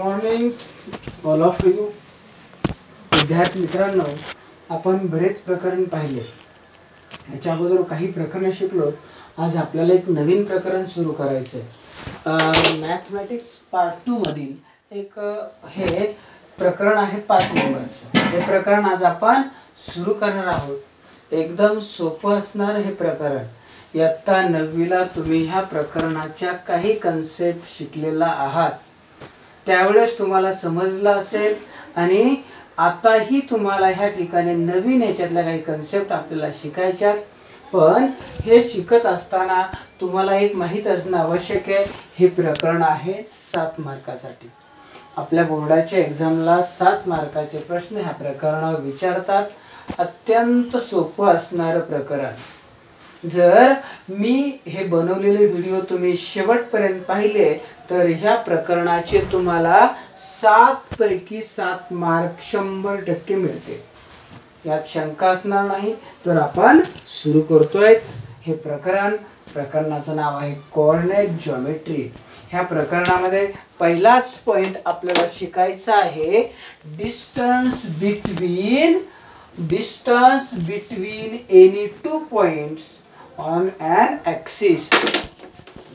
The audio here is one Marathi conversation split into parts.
मॉर्निंग ऑल ऑफ यू विद्यार्थी मित्रांनो आपण बरेच प्रकरण पाहिले. याच्या अगोदर काही प्रकरणं शिकलो. आज आपल्याला एक नवीन प्रकरण सुरू करायचं आहे मॅथमॅटिक्स पार्ट टूमधील एक हे प्रकरण आहे पाच नंबरचं. हे प्रकरण आज आपण सुरू करणार आहोत. एकदम सोपं असणार हे प्रकरण. इयत्ता नववीला तुम्ही ह्या प्रकरणाच्या काही कन्सेप्ट शिकलेला आहात. त्यावेळेस तुम्हाला समजलं असेल आणि आताही तुम्हाला ह्या ठिकाणी नवीन याच्यातल्या काही कन्सेप्ट आपल्याला शिकायच्यात पण हे शिकत असताना तुम्हाला एक माहीत असणं आवश्यक आहे हे प्रकरण आहे सात मार्कासाठी. आपल्या बोर्डाच्या एक्झामला सात मार्काचे प्रश्न ह्या प्रकरणावर विचारतात. अत्यंत सोपं असणारं प्रकरण. जर मी हे बनवलेले व्हिडिओ तुम्ही शेवटपर्यंत पाहिले तर ह्या प्रकरणाचे तुम्हाला सात पैकी सात मार्क शंभर टक्के मिळते. यात शंका असणार नाही. तर आपण सुरू करतोय हे प्रकरण. प्रकरणाचं नाव आहे कॉर्नेट जॉमेट्री ह्या प्रकरणामध्ये पहिलाच पॉइंट आपल्याला शिकायचा आहे. Distance between distance between any two points on an axis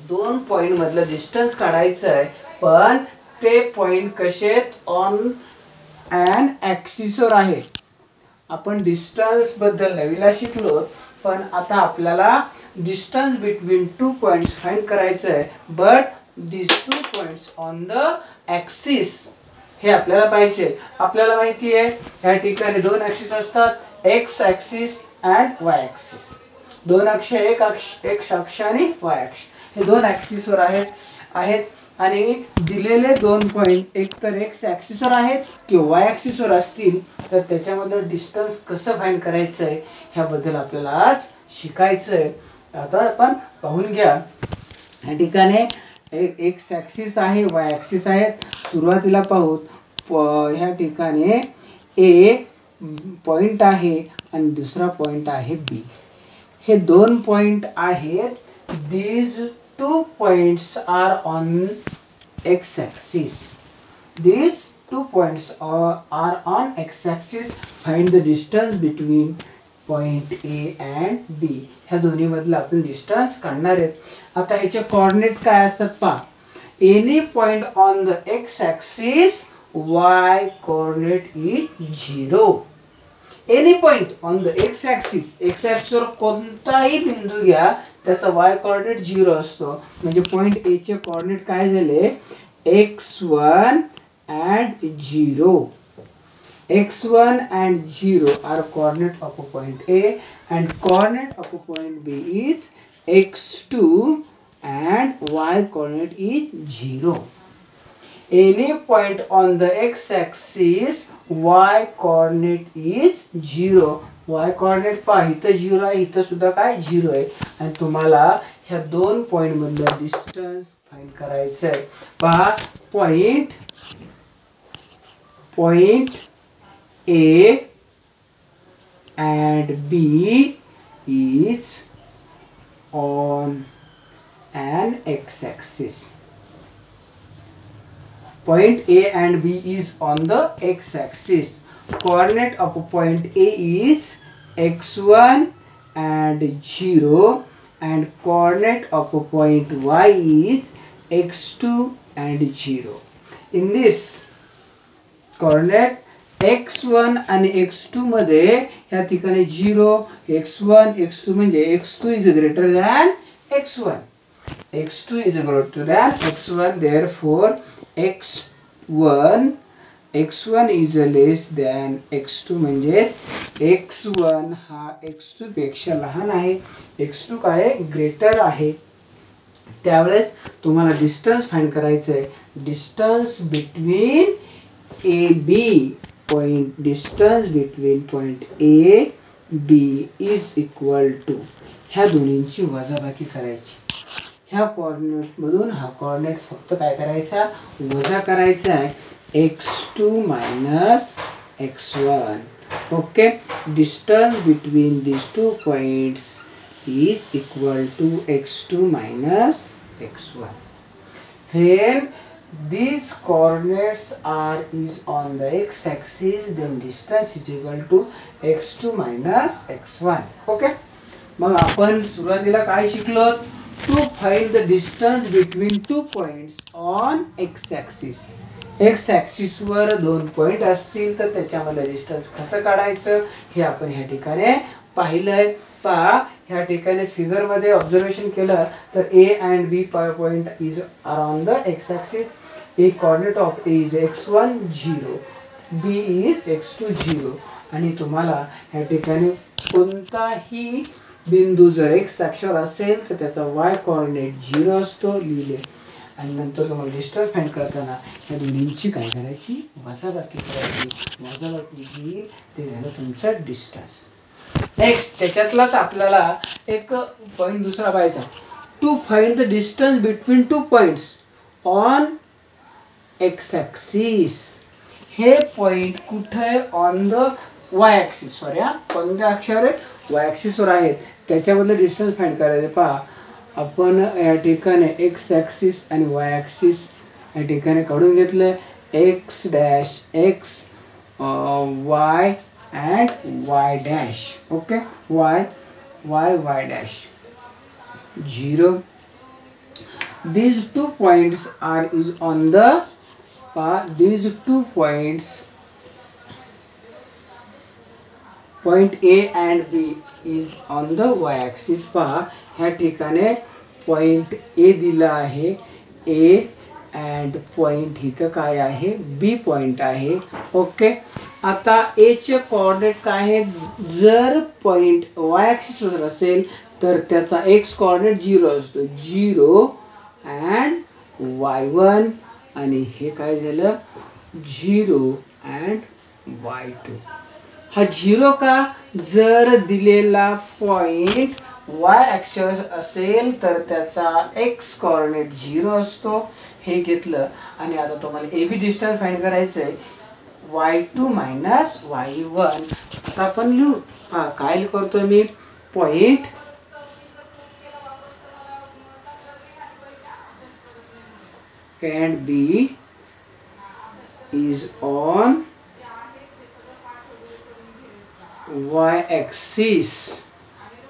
दोन पॉइंट मधलं डिस्टन्स काढायचं आहे पण ते पॉइंट कसेत ऑन अँड ॲक्सिसवर आहे. आपण डिस्टन्सबद्दल नवीला शिकलो पण आता आपल्याला distance between two points find करायचं आहे but this two points on the axis हे आपल्याला पाहिजे. आपल्याला माहिती आहे या ठिकाणी दोन ॲक्सिस असतात X axis and Y axis दोन अक्ष एक अक्ष एक अक्ष आणि वाय अक्ष. हे दोन ॲक्सिसवर आहेत आहेत. आणि दिलेले दोन पॉईंट एक तर एक्स ॲक्सिसवर आहेत किंवा वाय ॲक्सिसवर असतील तर त्याच्यामधलं डिस्टन्स कसं फाईंड करायचं आहे ह्याबद्दल आपल्याला आज शिकायचं आहे आता आपण पाहून घ्या. ह्या ठिकाणी एक एक्स ॲक्सिस आहे वाय ॲक्सिस आहेत. सुरुवातीला पाहू. प ह्या ठिकाणी ए पॉईंट आहे आणि दुसरा पॉईंट आहे बी हे दोन पॉईंट आहेत. These two are are on X These these two are, are on x-axis. Find the distance between point A and B ह्या दोन्हीमधलं आपण डिस्टन्स काढणार आहेत. आता ह्याचे कॉर्डिनेट काय असतात पहा. Any point on the X axis Y coordinate is zero any point on the X axis X ॲक्सिसवर कोणताही बिंदू घ्या त्याचा वाय कॉर्डिनेट झिरो असतो. म्हणजे पॉईंट एचे कॉर्डिनेट काय झाले? X one and zero X one and zero are coordinate of a point A and coordinate of a point B is X two and Y coordinate is zero Any point on the x-axis y coordinate is 0. y coordinate पहा इथं झिरो आहे इथं सुद्धा काय झिरो आहे आणि तुम्हाला ह्या दोन पॉईंट मधलं डिस्टन्स फाइंड करायचं आहे पहा point point A and B is on an x-axis. Point A and B is on the x-axis. Coordinate of point A is x1 and 0 and coordinate of point Y is x2 and 0. In this coordinate x one आणि एक्स टू मध्ये ह्या ठिकाणी zero x one x two म्हणजे x two is greater than x one x two is greater than x one therefore X one X one is less than X two म्हणजे एक्स वन हा एक्स टू पेक्षा लहान आहे. एक्स टू काय ग्रेटर आहे. त्यावेळेस तुम्हाला डिस्टन्स फाईंड करायचं आहे distance between A B point distance between point A B is equal to ह्या दोन्हींची वजाबाकी करायची. ह्या कॉर्डिनेटमधून हा कॉर्डिनेट फक्त काय करायचा? वजा करायचा आहे. X two minus X one okay distance between this two points is equal to X two minus X one then these coordinates are is on the x axis then distance is equal to x2 minus x1 okay मग आपण सुरुवातीला काय शिकलो to find the distance between two points on X axis X ॲक्सिसवर दोन पॉइंट असतील तर त्याच्यामध्ये डिस्टन्स कसं काढायचं? हे आपण ह्या ठिकाणी पाहिलंय. पहा ह्या ठिकाणी फिगरमध्ये ऑब्झर्वेशन केलं तर A and B point is are on the X axis A coordinate of A is X one zero B is X two zero आणि तुम्हाला ह्या ठिकाणी कोणताही बिंदू जर एक्स अक्षर असेल तर त्याचा वाय कॉर्डिनेट झिरो असतो लिहिले. आणि नंतर तुम्हाला डिस्टन्स फाईंड करताना या दोन्हींची काय करायची? वजाबाकी करायची. वजाबाकी जी ते झालं तुमचं डिस्टन्स नेक्स्ट त्याच्यातलाच आपल्याला एक पॉईंट दुसरा पाहायचा. To find the distance between two points on X axis हे पॉईंट कुठे? On the Y axis sorry हा. कोणत्या अक्षर आहेत वाय ॲक्सिसवर आहेत. त्याच्यामधलं डिस्टन्स फाईंड करायचे. पहा आपण या ठिकाणी एक्स ॲक्सिस आणि वाय ॲक्सिस या ठिकाणी काढून घेतलं X dash X Y and Y dash okay Y Y Y dash zero these two points are is on the uh, these two points point A and B. Is on the Y axis पहा ह्या ठिकाणी पॉईंट ए दिला आहे. ए अँड पॉईंट इथं काय आहे? बी पॉईंट आहे. ओके आता एचे कॉर्डिनेट काय आहेत जर पॉईंट वाय ॲक्सिसवर असेल तर त्याचा एक्स कॉर्डिनेट झिरो असतो. झिरो अँड वाय वन आणि हे काय झालं? झिरो अँड वाय टू हा झिरो का? जर दिलेला पॉईंट वाय ॲक्चर्स असेल तर त्याचा एक्स कॉर्डिनेट झिरो असतो. हे घेतलं. आणि आता तुम्हाला ए बी डिस्टन्स फाईंड करायचं आहे y two minus y one आता आपण लिहू. हा काय करतो मी? Point can B is on y axis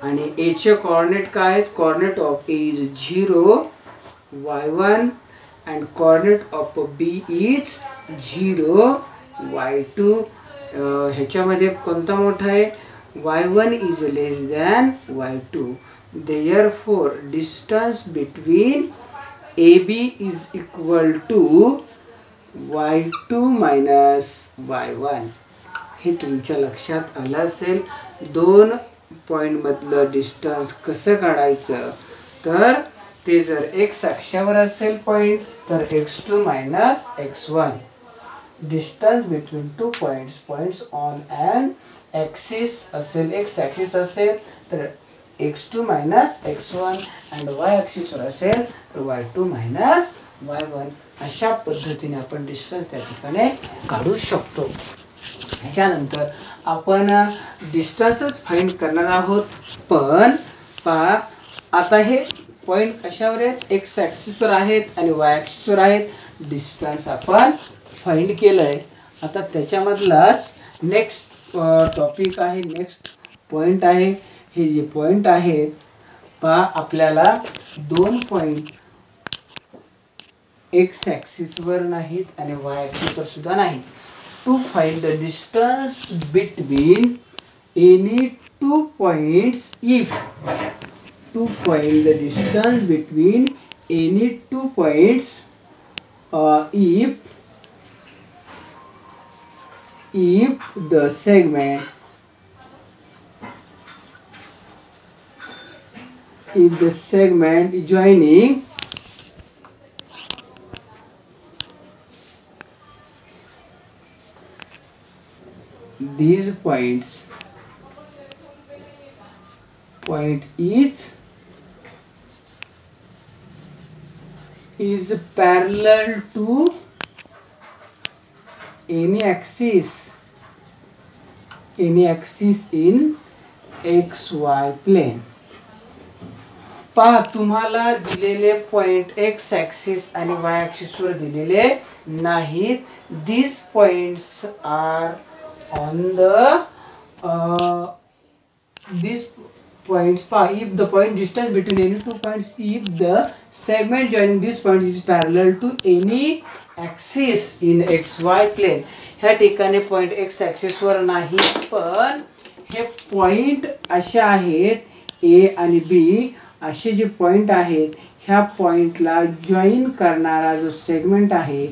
आणि एचे कॉर्नेट काय आहेत? Coordinate of A is zero y one and coordinate of B is zero y two ह्याच्यामध्ये कोणता मोठा आहे? Y one is less than y two therefore distance between A B is equal to y two minus y one हे तुमच्या लक्षात आलं असेल. दोन पॉईंटमधलं डिस्टन्स कसं काढायचं? तर ते जर एक्स अक्षावर असेल पॉईंट तर x two minus x one distance between two points points on and axis असेल एक्स ॲक्सिस असेल तर x two minus x one and y ॲक्सिसवर असेल तर y two minus y one अशा पद्धतीने आपण डिस्टन्स त्या ठिकाणी काढू शकतो. ह्याच्यानंतर आपण डिस्टन्सच फाईंड करणार आहोत. पण पहा आता हे पॉईंट कशावर आहेत? एक्स ॲक्सिसवर आहेत आणि वाय ॲक्सिसवर आहेत. डिस्टन्स आपण फाईंड केलं आहे आता त्याच्यामधलाच नेक्स्ट टॉपिक आहे नेक्स्ट पॉईंट आहे. हे जे पॉईंट आहेत पहा आपल्याला दोन पॉईंट एक्स ॲक्सिसवर नाहीत आणि वाय ॲक्सिसवर सुद्धा नाहीत. to find the distance between any two points if to find the distance between any two points uh, if if the segment if the segment joining these points point is is parallel to any axis any axis in xy plane पहा तुम्हाला दिलेले पॉईंट एक्स ॲक्सिस आणि वाय ॲक्सिसवर दिलेले नाहीत this points are on the uh, this points if the point distance between any two points if the segment joining this point is parallel to any axis in xy plane ह्या ठिकाणी पॉईंट एक्स ॲक्सिसवर नाही पण हे पॉईंट असे आहेत ए आणि बी असे जे पॉईंट आहेत ह्या पॉईंटला जॉईन करणारा जो सेगमेंट आहे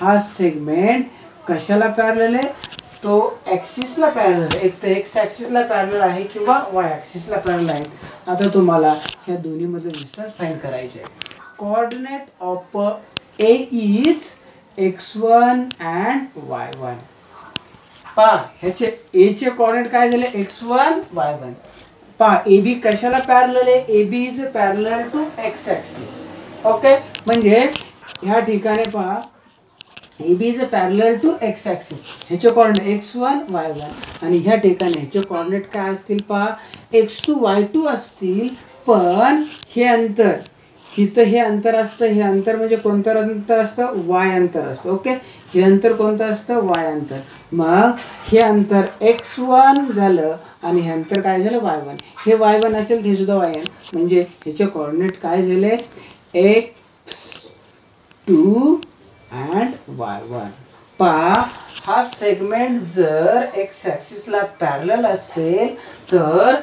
हा सेगमेंट कशाला पॅरलेल आहे तो ॲक्सिसला पॅरल एक तर एक्स ॲक्सिसला पॅरल आहे किंवा वाय ॲक्सिसला पॅरल आहे. आता तुम्हाला ह्या दोन्हीमधलं डिस्टन्स फाईंड करायचे आहे coordinate of A is x one and y one पा ह्याचे एचे कॉर्डिनेट काय झाले? एक्स वन वाय वन पा ए बी कशाला पॅरल आहे? A B is parallel to x axis okay म्हणजे ह्या ठिकाणी पहा A B is a parallel to x axis ह्याचे coordinate x one y one आणि ह्या ठिकाणी ह्याचे कॉर्डिनेट काय असतील पहा? एक्स टू वाय टू असतील. पण हे अंतर हिथं हे अंतर असतं हे अंतर म्हणजे कोणतं अंतर असतं? वाय अंतर असतं ओके हे अंतर कोणतं असतं? वाय अंतर. मग हे अंतर एक्स वन झालं आणि हे अंतर काय झालं? वाय वन हे वाय वन असेल हे सुद्धा वाय वन म्हणजे ह्याचे कॉर्डिनेट काय झाले? X two and y one पहा हा सेगमेंट जर एक्स ॲक्सिसला पॅरल असेल तर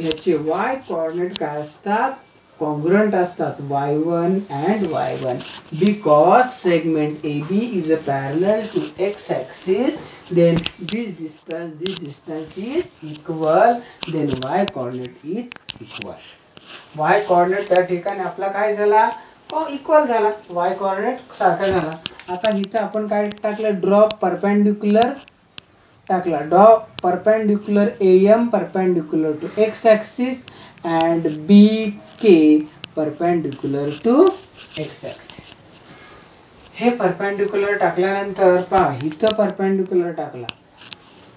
याचे वाय कॉर्डिनेट काय असतात? कॉन्ग्रंट असतात. Y one and y one because segment A B is a parallel to x axis then this distance this distance is equal then y coordinate is equal y coordinate त्या ठिकाणी आपला काय झाला? इक्वल झाला. वाय कॉर्डिनेट सारखा झाला. आता इथं आपण काय टाकलं? ड्रॉप परपेंडिक्युलर टाकला. Draw perpendicular A M perpendicular to x axis and B K perpendicular to x axis हे परपेंडिक्युलर टाकल्यानंतर पहा इथं परपेंडिक्युलर टाकला.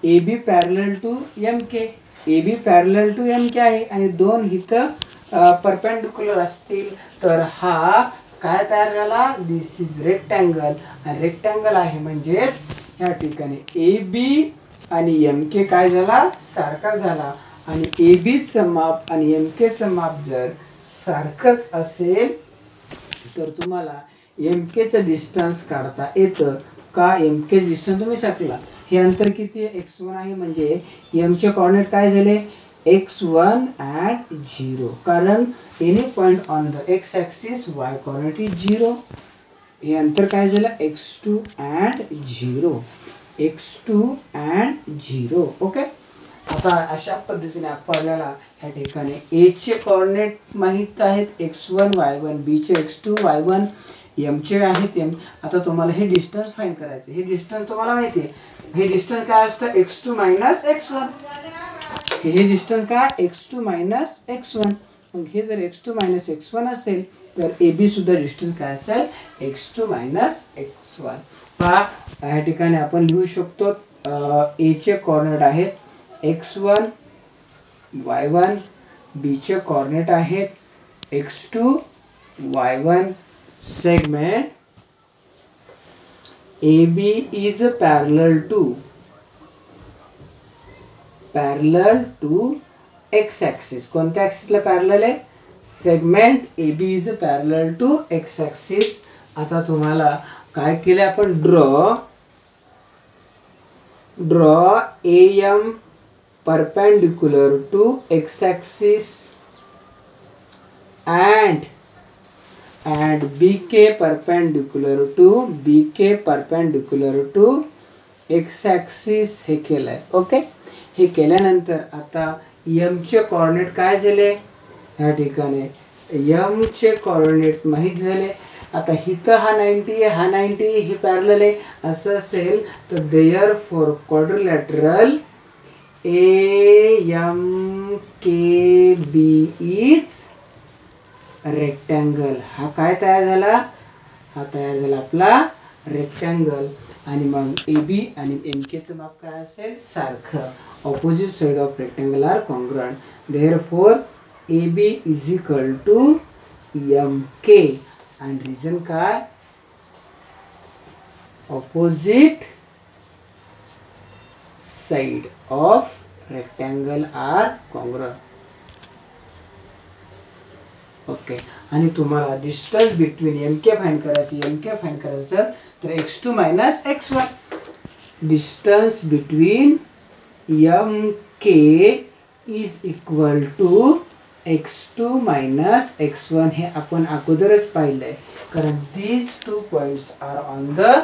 A B parallel to M K A B parallel to M K आहे आणि दोन इथं परपेंडिक्युलर असतील तर हा काय तयार झाला? दिस इज रेक्टँगल आणि रेक्टँगल आहे म्हणजेच या ठिकाणी ए बी आणि एम के काय झाला? सारखा झाला. आणि ए बीचं माप आणि एम केचं माप जर सारखंच असेल तर तुम्हाला एम केचं डिस्टन्स काढता येतं. का एम के डिस्टन्स तुम्ही शकला हे अंतर किती आहे? एक्स वन आहे. म्हणजे एमचे कॉर्डिनेट काय झाले? एक्स वन ॲट झिरो कारण any point on the x axis y coordinate is zero हे अंतर काय झालं? X two and zero x two and zero okay आता अशा पद्धतीने आपल्याला ह्या ठिकाणी एचे कॉर्डिनेट माहीत आहेत. एक्स वन वाय वन बीचे एक्स टू वाय वन एमचे आहेत. एम आता तुम्हाला हे डिस्टन्स फाईंड करायचं हे डिस्टन्स तुम्हाला माहिती आहे. हे डिस्टन्स काय असतं? X two minus x one हे डिस्टन्स काय x two minus x one मग हे जर x two minus x one असेल तर ए बी सुद्धा डिस्टन्स काय असेल? X two minus x one पहा या ठिकाणी आपण लिहू शकतो एचे कॉर्नर आहेत. एक्स वन वाय वन बीचे कॉर्नेट आहेत. X two y one segment A B is parallel to parallel to x axis कोणत्या ॲक्सिसला पॅरलल आहे? Segment A B is parallel to x axis आता तुम्हाला काय केलं आपण? Draw draw A M perpendicular to x axis and and B K perpendicular to B K perpendicular to x axis हे केलं आहे ओके हे केल्यानंतर आता यमचे कॉर्नेट कॉर्डिनेट काय झाले? ह्या ठिकाणी यमचे कॉर्डिनेट माहीत झाले. आता हिथं हा नाईन्टी आहे हा नाईन्टी हे पॅरल आहे. असं असेल तर therefore quadrilateral A M K B is rectangle हा काय तयार झाला? हा तयार झाला आपला रेक्टँगल आणि मग ए बी आणि एम केचं माप काय असेल? सारखं. Opposite side of rectangle are congruent therefore A B is equal to M K आणि रिझन काय? Opposite side of rectangle are congruent okay आणि तुम्हाला distance between M K find करायची एम के फाईंड करायचं तर x two minus x one distance between M K is equal to x two minus x one हे आपण अगोदरच पाहिलंय. कारण these two points are on the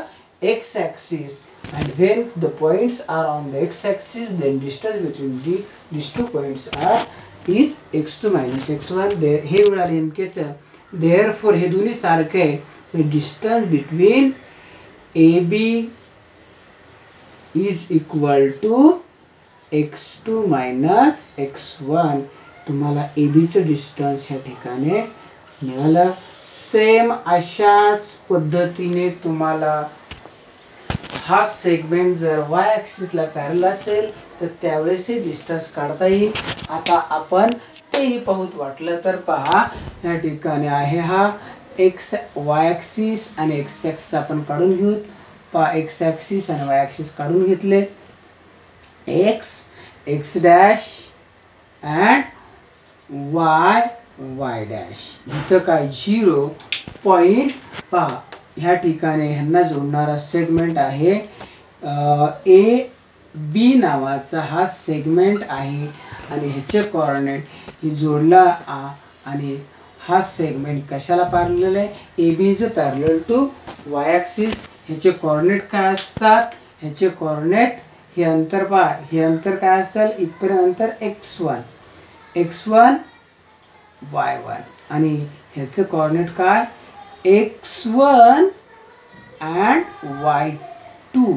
x axis and when the points are on the x axis then distance between the between two points are is x two minus x one दे हे मिळाले एमकेचं फॉर हे दोन्ही सारखे आहे. Distance between A B is equal to x two minus x one तुम्हाला ए बीचं डिस्टन्स ह्या ठिकाणी मिळालं. सेम अशाच पद्धतीने तुम्हाला हा सेगमेंट जर वाय ॲक्सिसला पॅरल असेल तर त्यावेळेस डिस्टन्स काढता येईल. आता आपण तेही पाहूत वाटलं तर पहा या ठिकाणी आहे हा एक्स वाय ॲक्सिस आणि एक्स ॲक्सिस आपण काढून घेऊ पहा एक्स ॲक्सिस आणि वाय ॲक्सिस काढून घेतले. X x dash and y y dash इथं काय झिरो पॉईंट पहा ह्या ठिकाणी ह्यांना जोडणारा सेगमेंट आहे ए बी नावाचा हा सेगमेंट आहे आणि ह्याचे कॉर्नेट ही जोडला आ आणि हा सेगमेंट कशाला पॅरलेल आहे? A B is parallel to y axis ह्याचे कॉर्नेट काय असतात? ह्याचे कॉर्नेट हे अंतर पा हे अंतर काय असेल? इथपर्यंत अंतर x one x one y one आणि ह्याचं कॉर्नेट काय? X one and y two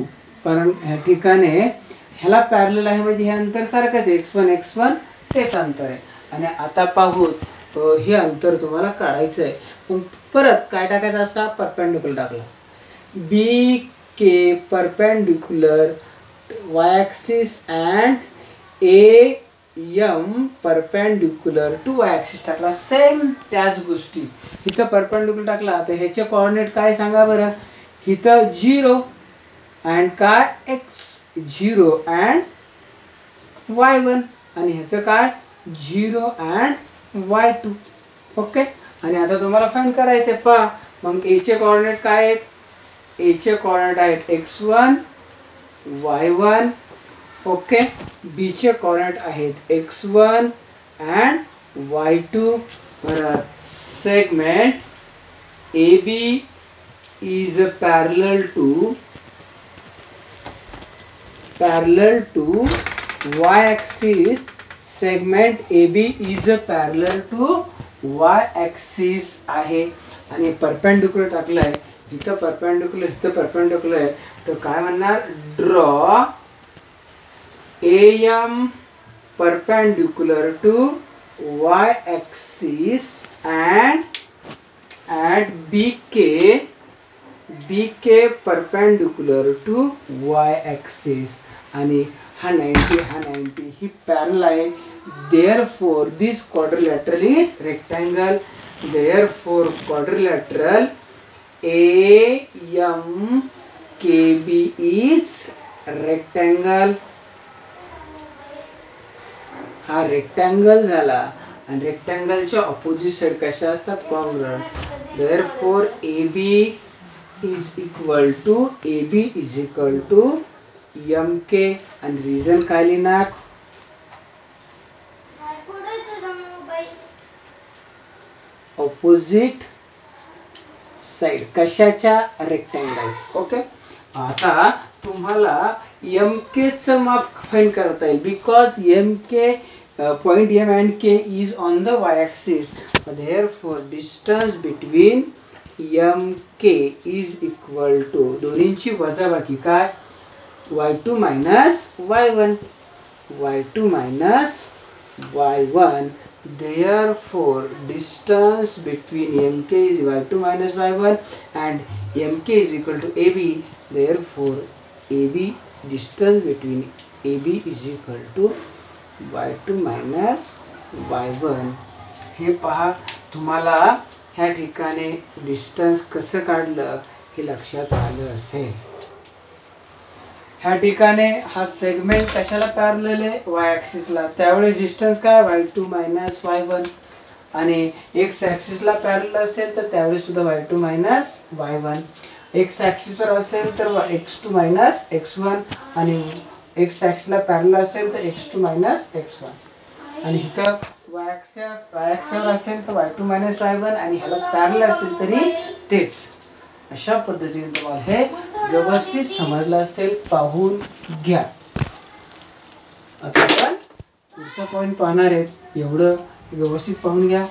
कारण ह्या ठिकाणी ह्याला पॅरलेल आहे म्हणजे हे अंतर सारखंच आहे. एक्स वन एक्स वन तेच अंतर आहे. आणि आता पाहू हे अंतर तुम्हाला काढायचं आहे. पण परत काय टाकायचं असा? परपेंडिक्युलर टाकला. B K perpendicular y axis and A M perpendicular to y axis टाकला. सेम त्याच गोष्टी. हिचं परपेंडिक्युलर टाकला. तर ह्याचे कॉर्डिनेट काय सांगा बरं? इथं झिरो अँड काय? X zero and y one आणि ह्याचं काय? Zero and y two. Okay? आणि आता तुम्हाला फाईंड करायचं आहे पहा. मग एचे कॉर्डिनेट काय आहेत? एचे कॉर्डिनेट आहेत x one y one okay? बीचे कॉर्डिनेट आहेत x one and y two बरं. Segment A B is a parallel to parallel to y axis segment AB is parallel to y axis आहे. आणि परपेंडिक्युलर आहे इथं परपेंडिक्युलर इथं परपेंडिक्युलर आहे तर काय म्हणणार? Draw A M perpendicular to y axis and at B K B K perpendicular to y axis आणि हा नाईन्टी हा नाईन्टी ही पॅरल आहे therefore this quadrilateral is rectangle therefore quadrilateral A M K B is rectangle हा रेक्टँगल झाला. आणि रेक्टँगलच्या ऑपोजिट साईड कशा असतात? Congruent therefore A B is equal to A B is equal to M K आणि रिझन काय लिहिणार? ऑपोजिट साइड कशाच्या? रेक्टँगल ओके आता तुम्हाला एम केच माप फाईंड करता येईल. Because M K point M and K is on the y axis therefore distance between M K is equal to दोन्हींची वजाबाकी काय? Y two minus y one. Y two minus y one. Therefore distance between M K is y two minus y one and M K is equal to A B for A B distance between A B is equal to y two minus y one हे पहा तुम्हाला ह्या ठिकाणी डिस्टन्स कसं काढलं हे लक्षात आलं असेल. ह्या ठिकाणी हा सेगमेंट कशाला पॅरलेल आहे? वाय ॲक्सिसला त्यावेळेस डिस्टन्स काय? Y two minus y one आणि एक्स ॲक्सिसला पॅरल असेल तर त्यावेळेस सुद्धा y two minus y one x ॲक्सिसवर असेल तर x two minus x one आणि एक्स ॲक्सिसला पॅरल असेल तर x two minus x one आणि इथं वाय ॲक्सिस वाय ॲक्सिसवर असेल तर y two minus y one आणि ह्याला पॅरल असेल तरी तेच. अशा पद्धतीने तुम्हाला हे व्यवस्थित समजलं असेल पाहून घ्या. आता आपण पुढचा पॉईंट पाहणार आहेत. एवढं व्यवस्थित पाहून घ्या.